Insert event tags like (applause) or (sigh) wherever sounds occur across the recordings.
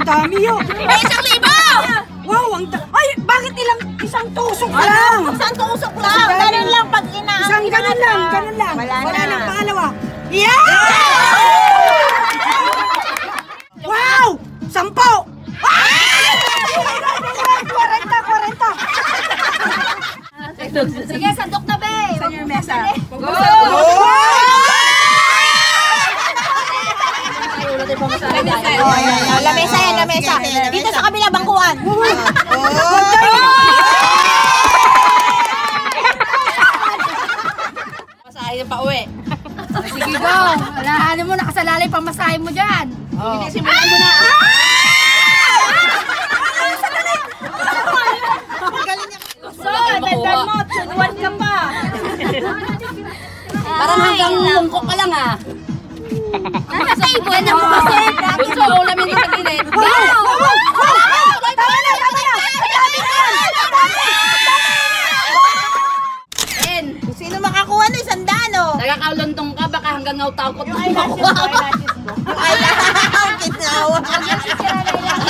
dami yun. May isang libo! Wow, ang da- Ay, bakit ilang isang tusok lang? Isang tusok lang. Ganun lang pag inaangkin. Isang ganun lang, ganun lang. Wala Wala na. nang pangalawa. Yeah! (laughs) Wow! Sampo! 40, 40. Sige, sandok na, be. Saan yung mesa? Lamesa yan, lamesa. Dito sa kabila, bangkuan. (laughs) Masahe pa uwi. Sige go. Alahanin mo, nakasalalay pamasahe mo dyan. Hindi, simulan mo na. Tandaan mo, tunuan ka pa. Parang hanggang lungkok ka lang ah. Table na mo kasi. Gusto, ulamin mo sa gilid. Tama na, tama na! Dami na yan! Ten. Sino makakuha ng isang dano? Ka, baka hanggang ngaw-taukot mo. Ay, kinawa.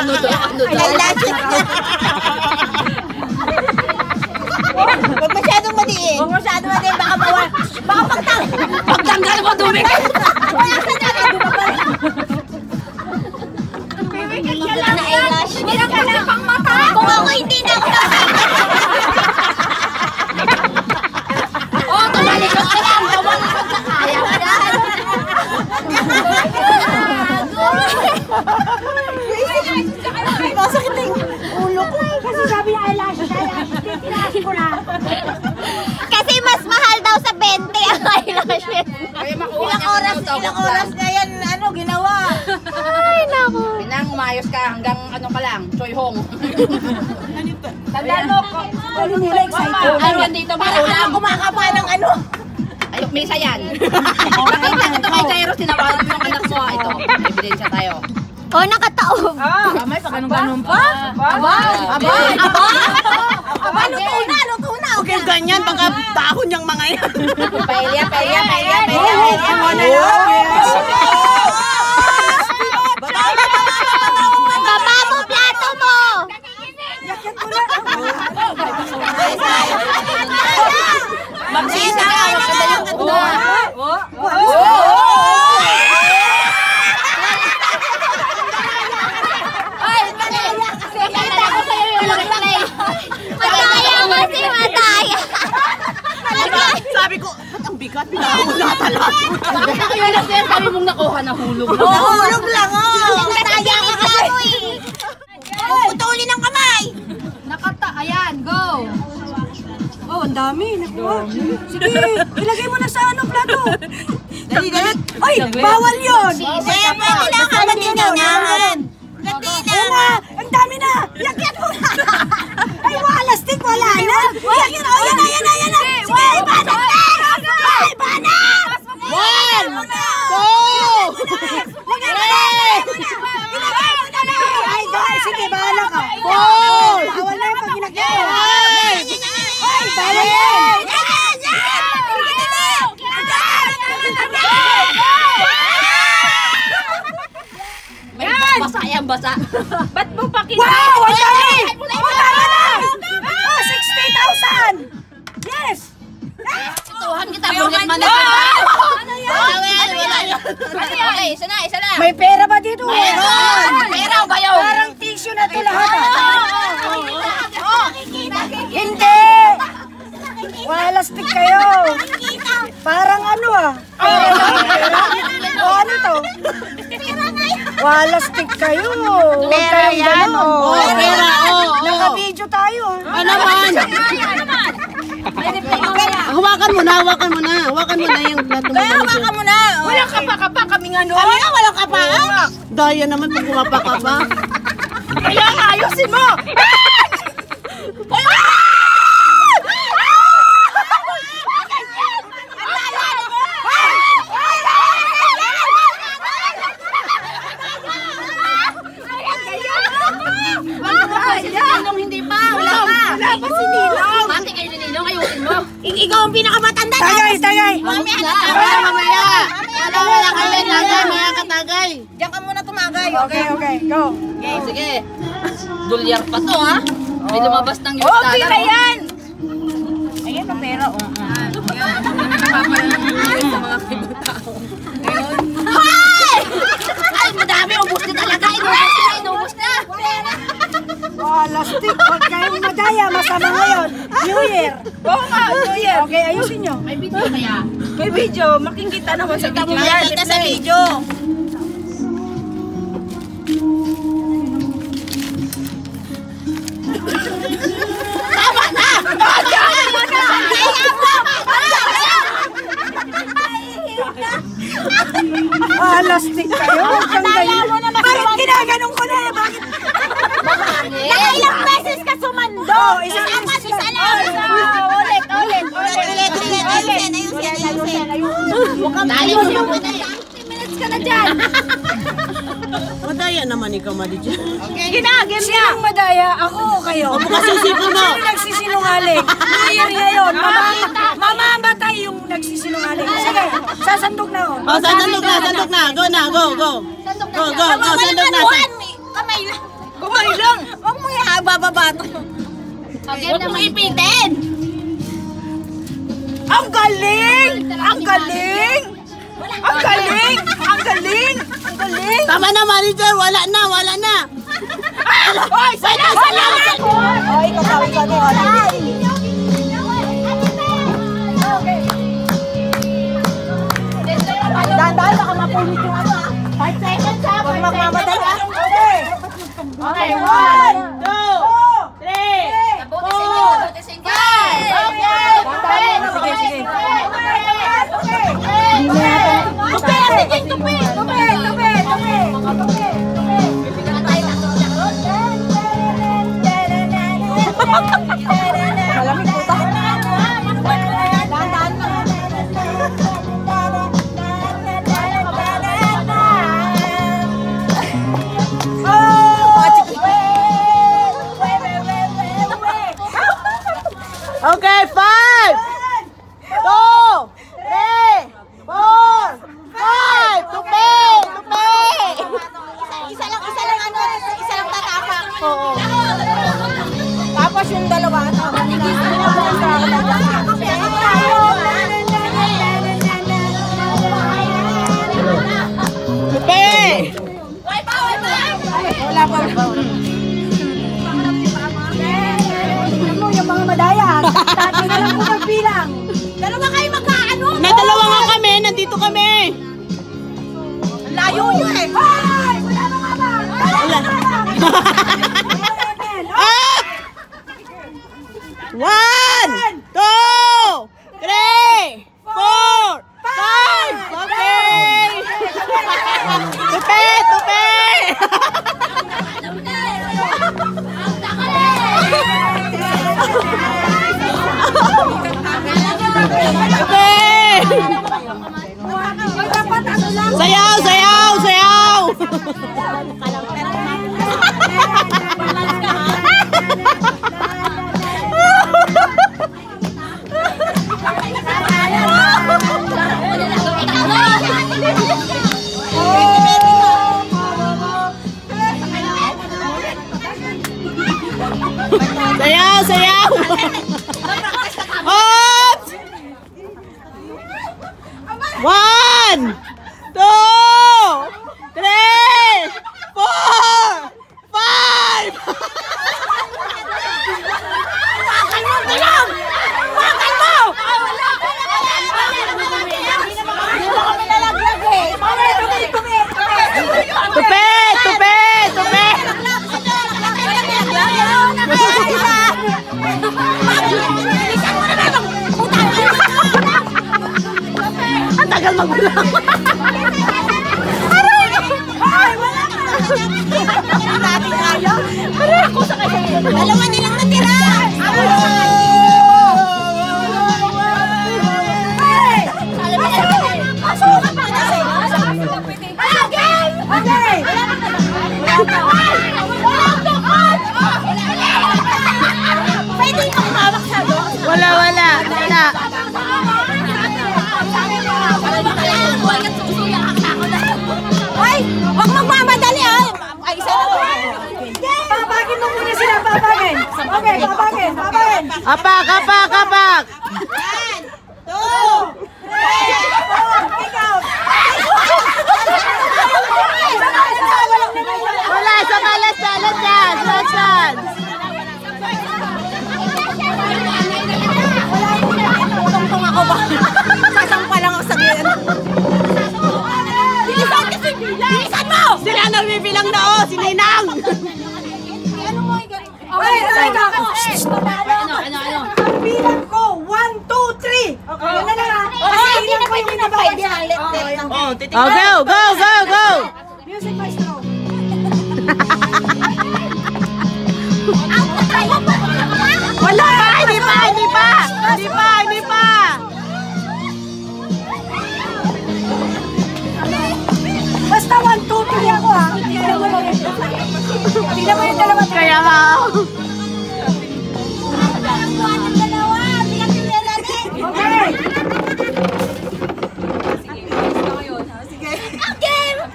Ano to? Ano to? Eyelashes niya. Huwag masyadong maliit. Huwag masyadong maliit. Baka bawa. Baka pagtang. Pagtanggal mo, dumi (laughs) Kasi mas mahal daw sa 20 ang eyelashes. Kaya makuha Ilang niya oras, ilang lang. oras na yan, ano, ginawa. Ay, naku. Pinang umayos ka hanggang ano ka lang, choy hong. (laughs) Tandaan mo, Ano nila excited? Ano dito, para ka makulang. kumakapa ng ano. Ay, mesa yan. (laughs) Nakita ko ito kay Jairo, sinawaran mo yung anak mo. ah. Ito, ebidensya tayo. Oh, nakataob. Kamay, pag ganun-ganun pa. Aba, aba, aba. Aba, luto na, luto na. Okay, Ganyan, baka dahon niyang mga yan. Paella, paella, paella, paella. Yan mo na yan. Baba mo plato mo. Magsisa ka, wag ka na yung katulad. Nakita ang bigat na natalak? Bakit ako yung nag sabi mong nakuha na hulog mo? Nahulog lang, oh. Mataya ka kasi. Putulin ng kamay. Nakata, ayan, go. Oh, ang dami. Nakuha. Sige, ilagay mo na sa ano, plato. Dali, dali. Ay, bawal yun. Hindi, pwede lang ka matinangan. Matinangan. Ang dami na. Yakyat mo na. (laughs) Ay, wala stick. Wala na. Yakyat. Oh, yan na, yan na, yan na. Sige, iba na. One. Two. Three. Ay, dahil. Sige, bahala ka. Four. Bawal na yung pag inakyat mo. Ay, bawal yan. Basa yan, basa. Ba't mo pa Wow! Ang dami! Oh, tama na! Oh, 60,000! Yes! Tuhan kita, bulit man na. Ano yan? Wala yan. Okay, isa na, isa na. May pera ba dito? Meron! Pera ba yun? Parang tissue na ito lahat. ah. Hindi! Wala stick kayo. Parang ano ah. O ano to? Wala stick kayo. Huwag kayong ganun. Oh, pera, oh, oh. Naka-video tayo. ah. Ano man? Hawakan mo na, hawakan mo na. Hawakan mo na yung plato mo. Kaya hawakan mo na. Wala ka pa, ka pa, kami nga noon. Kami nga, wala ka pa. Daya naman pag kumapa ka pa. Kaya nga, ayusin mo. Ninong hindi pa, wala pa. Wala pa si Ninong. Mati kayo ni Ninong, ayusin mo. Ikaw ang pinakamatanda. Tagay, tagay. Mamaya, mamaya. Wala, wala kami. Tagay, maya ka tagay. Diyan ka muna tumagay. Okay, okay, go. Okay, sige. Dolyar pa to, ha? May lumabas ng na oh. yan. Ayan ang pera. Oh. Ay, madami. Ubus na talaga. Na. Wala, stick. Huwag kayong madaya. Masama ngayon. New Year. Oo nga, New Year. Okay, ayusin nyo. May video kaya. May video. Makikita naman sa video. Makikita sa video. Wala, stick kayo. Huwag kang ganyan. Bakit ginaganong ko na? Bakit? Nakailang beses ka sumando. Oh, isa lang. Isa lang. Ulit, ulit, ulit, ulit, ulit. Ayusin, ayusin, ayusin. Dali mo yung muna eh. minutes ka na dyan. Madaya naman ikaw, Madija. Ginagin niya. Sinong madaya? Ako o kayo? Opo kasi sipon mo. Sino nagsisinungaling? Year ngayon. Mamamatay, yung nagsisinungaling. Sige, sasandog na ako. Oh, sandok na, sandok na. Go na, go, go. Go, go, go, sandok na. Kamay lang. Kamay lang. Huwag mo yung bababa to. Huwag mong ipitin. Ang galing! Ang galing! Ang galing! Ang galing! Ang galing! Tama na, manager. Wala na, wala na. Hoy, sana, sana! Ikaw daw, ikaw Okay, Madaya? Dati na lang po magbilang. Dalawa kayo magkaano? Nadalawa nga kami, nandito kami. Layo nyo eh. Ay! Wala na nga ba? Wala na nga ba? One, Dalawa nilang Apak, apak, apak. Apak, apak. Tingnan mo yung dalawa. Kaya nga.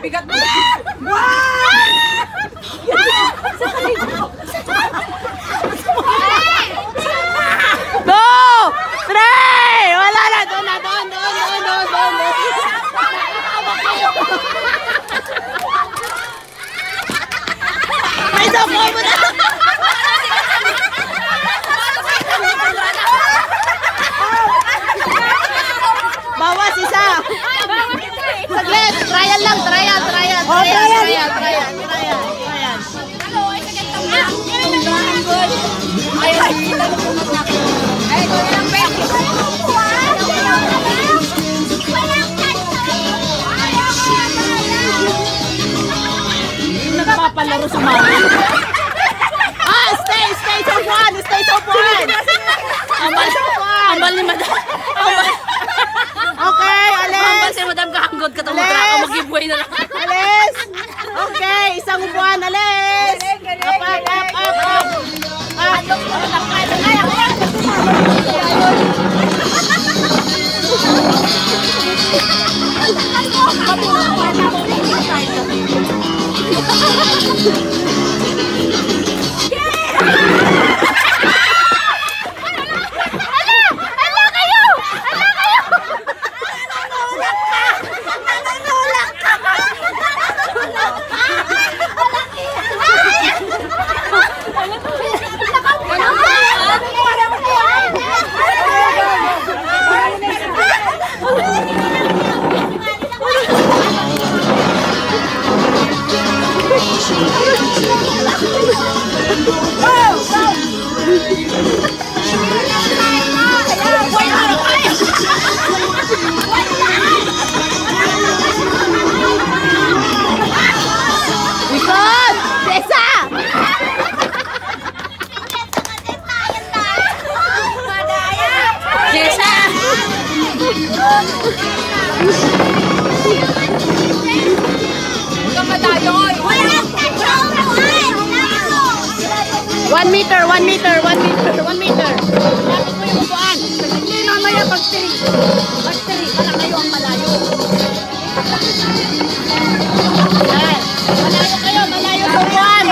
Bigat mo. Wow! Sa kanila! Ryan, Ryan, Ryan. Hello, ay sakit ang mga. Ay, ay, ay, ito na lang pwede. Nagpapalaro sa mga. Ah, stay, stay sa buwan, stay sa buwan. Ambal, ambal ni madam. Okay, Alice. Ambal si madam kahangod ka tumutrak. Mag-giveaway na lang. Alice. Okay, isang buwan, alis! Up, up, up, up, up! Up, up, up, up!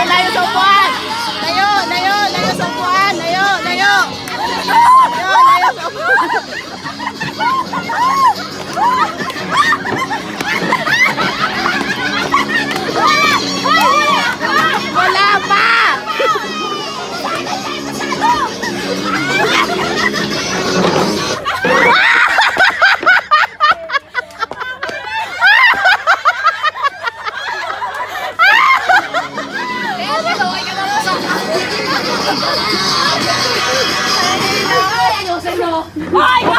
layo sa upuan. Layo, layo, layo sa upuan. Layo, layo. Layo, layo sa upuan. I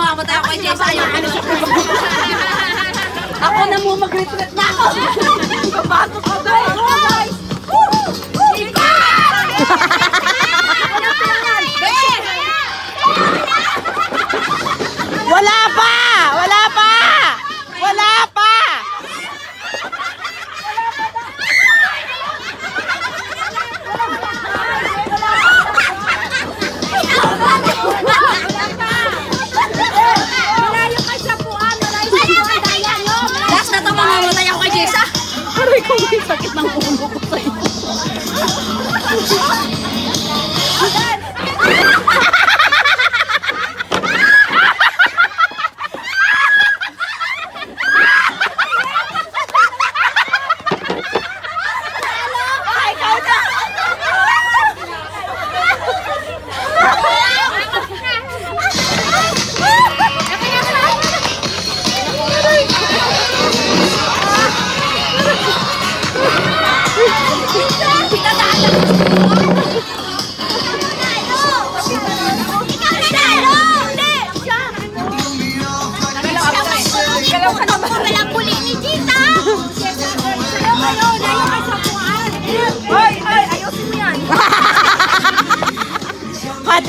Hawakan mo tayo kay James. Ayaw ka. Ako na mo mag-retreat na ako. (laughs) Babato ka ba? Guys! Sakit ng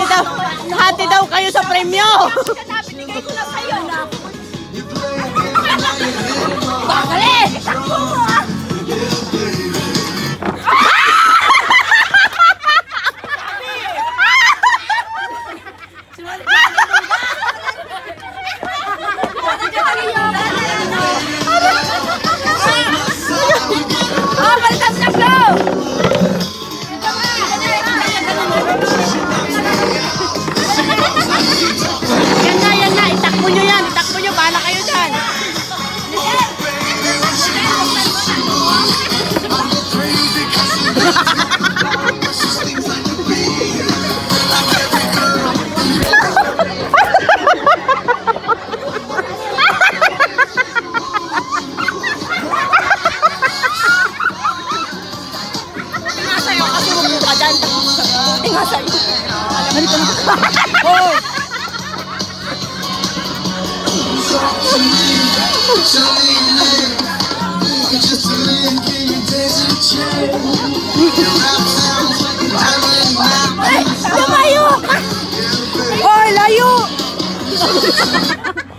Hati daw, hati daw kayo sa premyo. (laughs) Tinga sa'yo. Halika na. Oh! Oy, layo! (laughs)